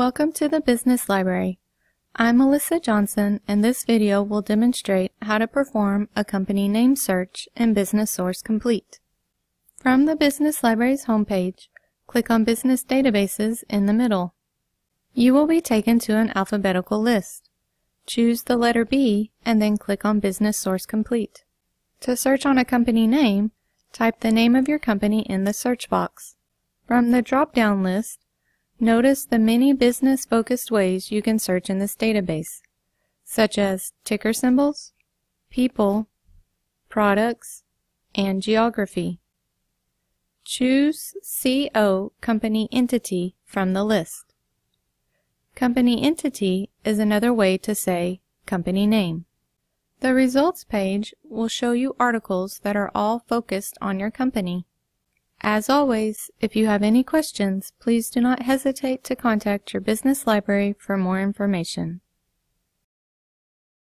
Welcome to the Business Library. I'm Melissa Johnson and this video will demonstrate how to perform a company name search in Business Source Complete. From the Business Library's homepage, click on Business Databases in the middle. You will be taken to an alphabetical list. Choose the letter B and then click on Business Source Complete. To search on a company name, type the name of your company in the search box. From the drop-down list, notice the many business-focused ways you can search in this database, such as ticker symbols, people, products, and geography. Choose CO Company Entity from the list. Company Entity is another way to say company name. The results page will show you articles that are all focused on your company. As always, if you have any questions, please do not hesitate to contact your business library for more information.